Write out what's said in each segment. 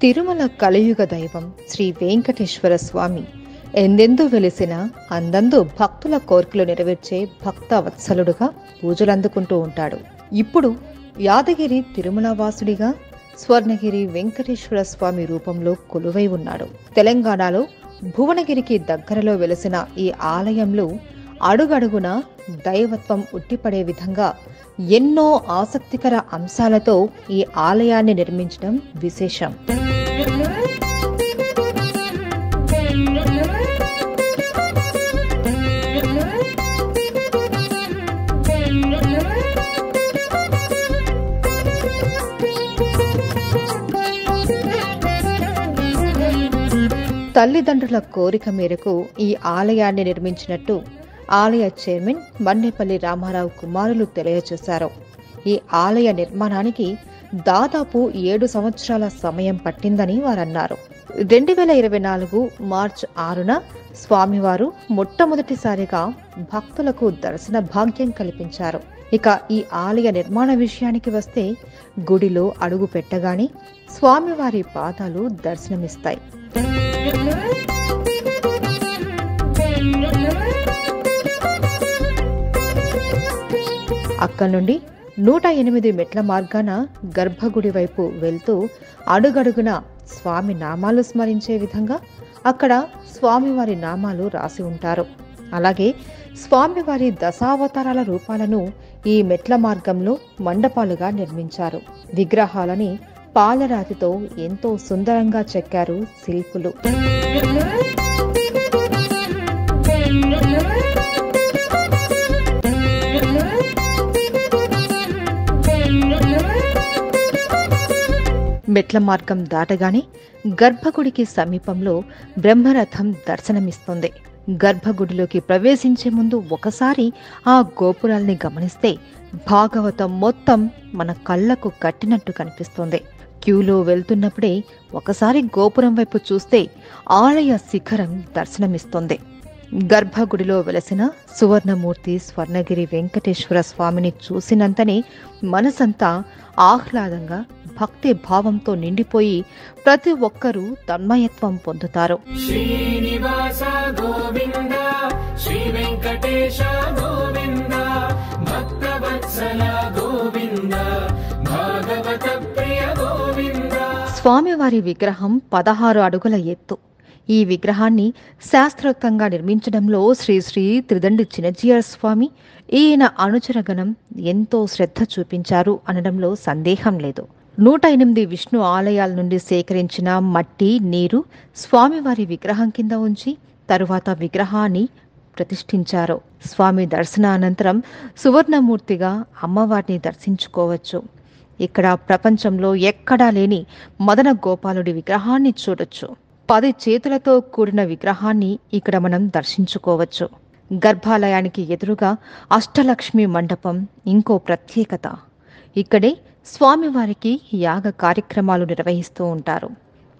తిరుమల కలియుగ దైవం శ్రీ వెంకటేశ్వర స్వామి. ఎందెందు వెలిసిన అందందు భక్తుల కోరికలు నెరవేర్చే భక్త వత్సలుడుగా పూజలందుకుంటూ ఉంటాడు. ఇప్పుడు యాదగిరి తిరుమల వాసుడిగా స్వర్ణగిరి వెంకటేశ్వర స్వామి రూపంలో కొలువై ఉన్నాడు. తెలంగాణలో భువనగిరికి దగ్గరలో వెలిసిన ఈ ఆలయంలో అడుగడుగున దైవత్వం ఉట్టిపడే విధంగా ఎన్నో ఆసక్తికర అంశాలతో ఈ ఆలయాన్ని నిర్మించడం విశేషం. తల్లిదండ్రుల కోరిక మేరకు ఈ ఆలయాన్ని నిర్మించినట్టు ఆలయ చైర్మన్ మన్నేపల్లి రామారావు కుమారులు తెలియజేశారు. ఈ ఆలయ నిర్మాణానికి దాదాపు ఏడు సంవత్సరాల సమయం పట్టిందని వారన్నారు. రెండు వేల ఇరవై నాలుగు మార్చ్ ఆరున స్వామివారు మొట్టమొదటిసారిగా భక్తులకు దర్శన భాగ్యం కల్పించారు. ఇక ఈ ఆలయ నిర్మాణ విషయానికి వస్తే గుడిలో అడుగు పెట్టగానే స్వామివారి పాదాలు దర్శనమిస్తాయి. అక్కడి నుండి నూట ఎనిమిది మెట్ల మార్గాన గర్భగుడి వైపు వెళ్తూ అడుగడుగున స్వామి నామాలు స్మరించే విధంగా అక్కడ స్వామివారి నామాలు రాసి ఉంటారు. అలాగే స్వామివారి దశావతారాల రూపాలను ఈ మెట్ల మార్గంలో మండపాలుగా నిర్మించారు. విగ్రహాలని పాలరాతితో ఎంతో సుందరంగా చెక్కారు శిల్పులు. మెట్ల మార్గం దాటగానే గర్భగుడికి సమీపంలో బ్రహ్మరథం దర్శనమిస్తుంది. గర్భగుడిలోకి ప్రవేశించే ముందు ఒకసారి ఆ గోపురాల్ని గమనిస్తే భాగవతం మొత్తం మన కళ్ళకు కట్టినట్టు కనిపిస్తుంది. క్యూలో వెళ్తున్నప్పుడే ఒకసారి గోపురం వైపు చూస్తే ఆలయ శిఖరం దర్శనమిస్తుంది. గర్భగుడిలో వెలసిన సువర్ణమూర్తి స్వర్ణగిరి వెంకటేశ్వర స్వామిని చూసినంతనే మనసంతా ఆహ్లాదంగా భక్తి భావంతో నిండిపోయి ప్రతి ఒక్కరూ తన్మయత్వం పొందుతారు. శ్రీనివాస గోవింద శ్రీ వెంకటేశ గోవింద భక్తవత్సల గోవింద భాగవత ప్రియ గోవింద. స్వామివారి విగ్రహం పదహారు అడుగుల ఎత్తు. ఈ విగ్రహాన్ని శాస్త్రోక్తంగా నిర్మించడంలో శ్రీ శ్రీ త్రిదండి చిన్నజీయర్ స్వామి ఈయన అనుచరగణం ఎంతో శ్రద్ధ చూపించారు అనడంలో సందేహం లేదు. నూట ఎనిమిది విష్ణు ఆలయాల నుండి సేకరించిన మట్టి నీరు స్వామివారి విగ్రహం కింద ఉంచి తరువాత విగ్రహాన్ని ప్రతిష్ఠించారు. స్వామి దర్శనానంతరం సువర్ణమూర్తిగా అమ్మవారిని దర్శించుకోవచ్చు. ఇక్కడ ప్రపంచంలో ఎక్కడా లేని మదన గోపాలుడి విగ్రహాన్ని చూడొచ్చు. పది చేతులతో కూడిన విగ్రహాన్ని ఇక్కడ మనం దర్శించుకోవచ్చు. గర్భాలయానికి ఎదురుగా అష్టలక్ష్మి మండపం ఇంకో ప్రత్యేకత. ఇక్కడే స్వామివారికి యాగ కార్యక్రమాలు నిర్వహిస్తూ ఉంటారు.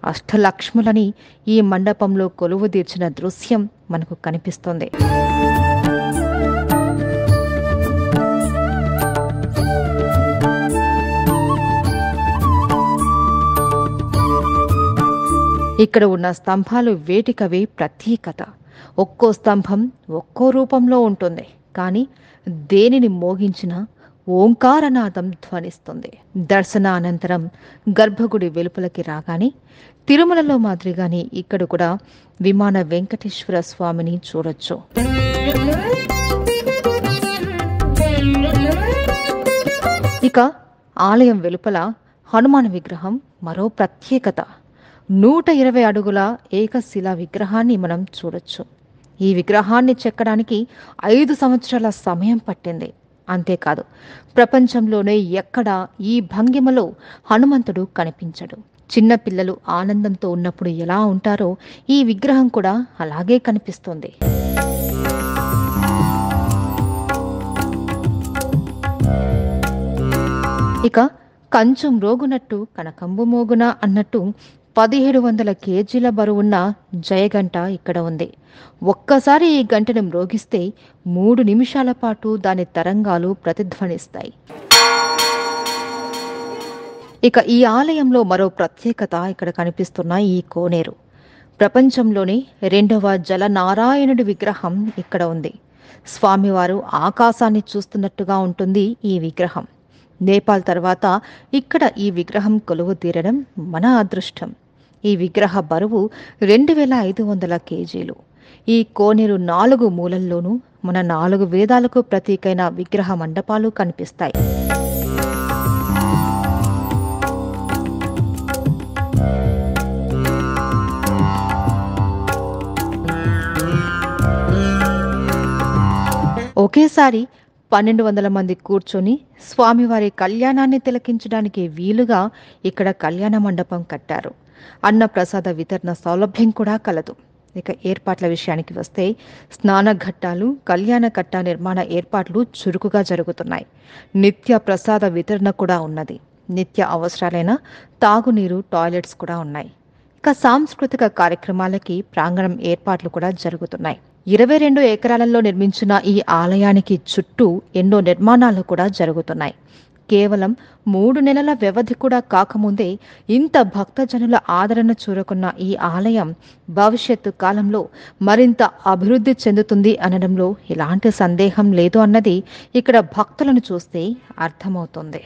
అష్టలక్ష్ములని ఈ మండపంలో కొలువు తీర్చిన దృశ్యం మనకు కనిపిస్తుంది. ఇక్కడ ఉన్న స్తంభాలు వేటికవే ప్రత్యేకత. ఒక్కో స్తంభం ఒక్కో రూపంలో ఉంటుంది. కానీ దేనిని మోగించినా ఓంకారనాదం ధ్వనిస్తుంది. దర్శనానంతరం గర్భగుడి వెలుపలకి రాగానే తిరుమలలో మాదిరిగానే ఇక్కడ కూడా విమాన వెంకటేశ్వర స్వామిని చూడొచ్చు. ఇక ఆలయం వెలుపల హనుమాన్ విగ్రహం మరో ప్రత్యేకత. నూట ఇరవై అడుగుల ఏకశిలా విగ్రహాన్ని మనం చూడొచ్చు. ఈ విగ్రహాన్ని చెక్కడానికి ఐదు సంవత్సరాల సమయం పట్టింది. అంతేకాదు ప్రపంచంలోనే ఎక్కడా ఈ భంగిమలో హనుమంతుడు కనిపించడు. చిన్న పిల్లలు ఆనందంతో ఉన్నప్పుడు ఎలా ఉంటారో ఈ విగ్రహం కూడా అలాగే కనిపిస్తుంది. ఇక కంచు మ్రోగునట్టు కనకంబు మోగున అన్నట్టు పదిహేడు వందల కేజీల బరువున్న జయగంట ఇక్కడ ఉంది. ఒక్కసారి ఈ గంటను మ్రోగిస్తే మూడు నిమిషాల పాటు దాని తరంగాలు ప్రతిధ్వనిస్తాయి. ఇక ఈ ఆలయంలో మరో ప్రత్యేకత ఇక్కడ కనిపిస్తున్న ఈ కోనేరు. ప్రపంచంలోని రెండవ జలనారాయణుడి విగ్రహం ఇక్కడ ఉంది. స్వామివారు ఆకాశాన్ని చూస్తున్నట్టుగా ఉంటుంది ఈ విగ్రహం. నేపాల్ తర్వాత ఇక్కడ ఈ విగ్రహం కొలువు తీరడం మన అదృష్టం. ఈ విగ్రహ బరువు రెండు వేల ఐదు వందల కేజీలు. ఈ కోనేరు నాలుగు మూలల్లోనూ మన నాలుగు వేదాలకు ప్రతీకైన విగ్రహ మండపాలు కనిపిస్తాయి. ఒకేసారి పన్నెండు వందల మంది కూర్చొని స్వామివారి కళ్యాణాన్ని తిలకించడానికి వీలుగా ఇక్కడ కళ్యాణ మండపం కట్టారు. అన్న ప్రసాద వితరణ సౌలభ్యం కూడా కలదు. ఇక ఏర్పాట్ల విషయానికి వస్తే స్నాన ఘట్టాలు కళ్యాణ కట్ట నిర్మాణ ఏర్పాట్లు చురుకుగా జరుగుతున్నాయి. నిత్య ప్రసాద వితరణ కూడా ఉన్నది. నిత్య అవసరాలైన తాగునీరు టాయిలెట్స్ కూడా ఉన్నాయి. ఇక సాంస్కృతిక కార్యక్రమాలకి ప్రాంగణం ఏర్పాట్లు కూడా జరుగుతున్నాయి. ఇరవై రెండు ఎకరాలలో నిర్మించిన ఈ ఆలయానికి చుట్టూ ఎన్నో నిర్మాణాలు కూడా జరుగుతున్నాయి. కేవలం మూడు నెలల వ్యవధి కూడా కాకముందే ఇంత భక్తజనుల ఆదరణ చూరకున్న ఈ ఆలయం భవిష్యత్తు కాలంలో మరింత అభివృద్ధి చెందుతుంది అనడంలో ఎలాంటి సందేహం లేదు అన్నది ఇక్కడ భక్తులను చూస్తే అర్థమవుతుంది.